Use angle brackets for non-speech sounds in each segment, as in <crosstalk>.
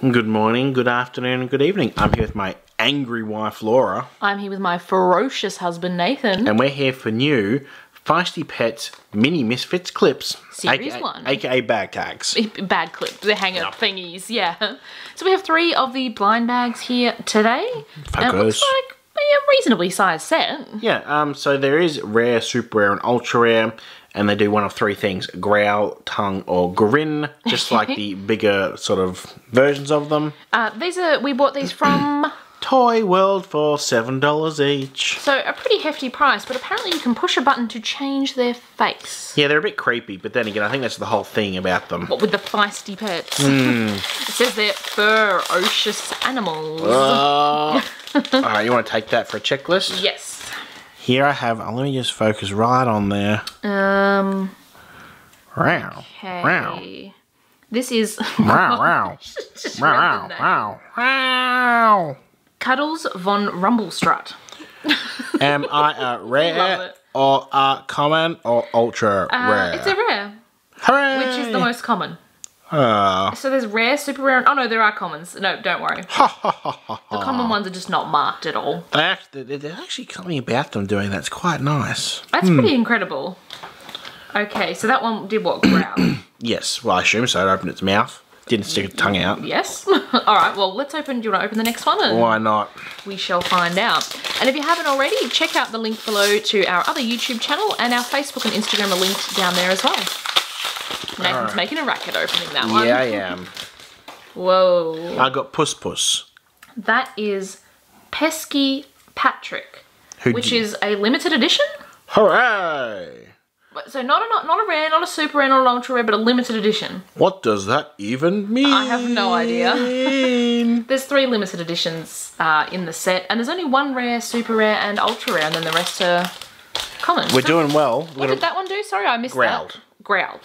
Good morning, good afternoon, and good evening. I'm here with my angry wife Laura, I'm here with my ferocious husband Nathan. and we're here for new Feisty Pets Mini Misfits clips. Series aka, one. AKA bag tags. Bad clips, the hanger thingies, yeah. So we have three of the blind bags here today. And it looks like a reasonably sized set. Yeah, um, so there is rare, super rare, and ultra rare, and they do one of three things growl, tongue, or grin, just <laughs> like the bigger sort of versions of them. Uh, these are we bought these from <clears throat> Toy World for $7 each. so a pretty hefty price, but apparently you can push a button to change their face. Yeah, they're a bit creepy, but then again, I think that's the whole thing about them. What with the feisty pets. Hmm. <laughs> it says they're ferocious animals. Uh, <laughs> <laughs> Alright, you want to take that for a checklist? yes. Here I have, uh, let me just focus right on there. Um Wow. Wow. okay. This is Wow, wow. Just read the Wow, wow, wow. Cuddles von Rumblestrut. <laughs> Am I a <laughs> rare or a common or ultra Uh, rare? It's a rare, Hooray! which is the most common. Uh, So there's rare, super rare, and oh no, there are commons. No, don't worry. ha, ha, ha, ha, The common ones are just not marked at all. They actually, there's actually something about them doing that's quite nice. That's Hmm. pretty incredible. Okay, so that one did what? Growl. <clears throat> Yes, well, I assume so. It opened its mouth. Didn't stick its tongue out. yes? <laughs> Alright, well, let's open. Do you want to open the next one? Why not? we shall find out. And if you haven't already, check out the link below to our other YouTube channel and our Facebook and Instagram are linked down there as well. Nathan's making a racket opening that one. Yeah, I am. <laughs> Whoa. I got Puss Puss. That is Pesky Patrick, Who which d- is a limited edition. Hooray! But- So not a not, not a rare, not a super rare, not an ultra rare, but a limited edition. What does that even mean? I have no idea. <laughs> <laughs> There's three limited editions uh, in the set, and there's only one rare, super rare, and ultra rare, and then the rest are common. We're So- doing well. What did that one do? Sorry, I missed Growled. that. Growled.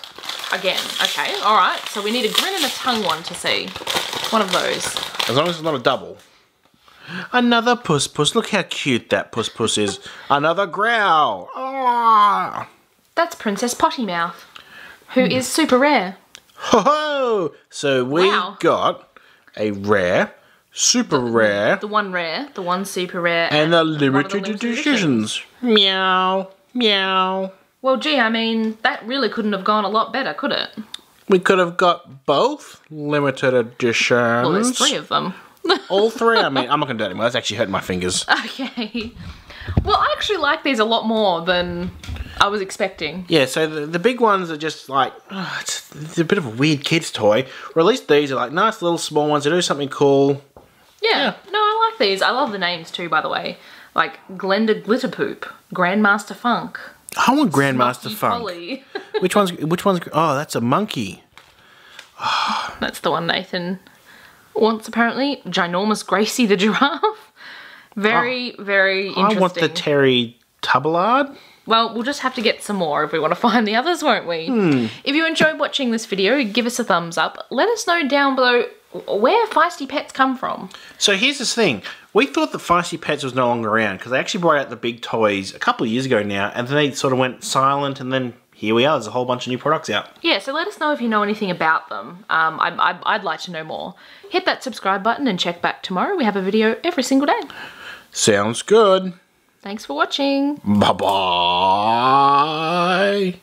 Again. Okay. All right. So we need a grin and a tongue one to see. One of those. As long as it's not a double. Another Puss Puss. Look how cute that Puss Puss is. Another growl. Ah. That's Princess Potty Mouth, who is super rare. Ho ho! So we Wow. got a rare, super rare, The one rare, the one super rare, and a the limited limited editions. Meow. Meow. Well, gee, I mean, that really couldn't have gone a lot better, could it? We could have got both limited editions. Well, there's three of them. <laughs> All three? I mean, I'm not going to do it anymore. That's actually hurting my fingers. okay. Well, I actually like these a lot more than I was expecting. Yeah, so the, the big ones are just like, oh, it's, it's a bit of a weird kid's toy. Or at least these are like nice little small ones. They do something cool. Yeah. No, I like these. I love the names too, by the way. Like Glenda Glitterpoop, Grandmaster Funk, I want Grandmaster Smoky Funk. <laughs> Which one's, which one's, oh, that's a monkey. <sighs> That's the one Nathan wants, apparently. Ginormous Gracie the giraffe. <laughs> Very, very interesting. I want the Terry Tubbillard. Well, we'll just have to get some more if we want to <laughs> find the others, won't we? Hmm. If you enjoyed watching this video, give us a thumbs up. Let us know down below where feisty pets come from. So here's this thing. We thought that Feisty Pets was no longer around because they actually brought out the big toys a couple of years ago now, and then they sort of went silent, and then here we are. There's a whole bunch of new products out. Yeah, so let us know if you know anything about them. Um, I, I, I'd like to know more. Hit that subscribe button and check back tomorrow. We have a video every single day. Sounds good. Thanks for watching. Bye bye.